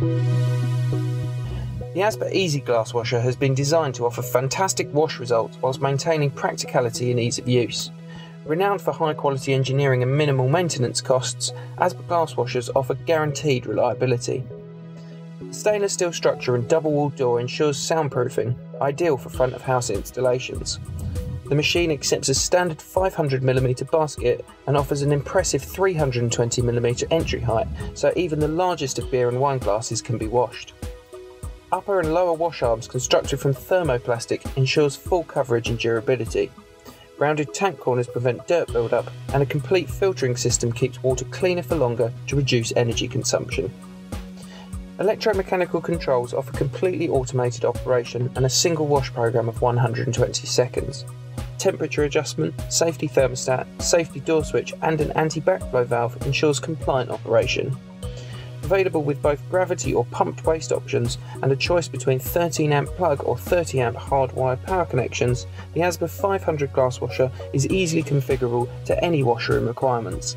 The Asber Easy Glass Washer has been designed to offer fantastic wash results whilst maintaining practicality and ease of use. Renowned for high quality engineering and minimal maintenance costs, Asber glass washers offer guaranteed reliability. The stainless steel structure and double walled door ensures soundproofing, ideal for front of house installations. The machine accepts a standard 500mm basket and offers an impressive 320mm entry height, so even the largest of beer and wine glasses can be washed. Upper and lower wash arms constructed from thermoplastic ensures full coverage and durability. Rounded tank corners prevent dirt buildup, and a complete filtering system keeps water cleaner for longer to reduce energy consumption. Electromechanical controls offer completely automated operation and a single wash program of 120 seconds. Temperature adjustment, safety thermostat, safety door switch, and an anti backflow valve ensures compliant operation available with both gravity or pumped waste options and a choice between 13 amp plug or 30 amp hardwired power connections, the Asber 500 glass washer is easily configurable to any washroom requirements.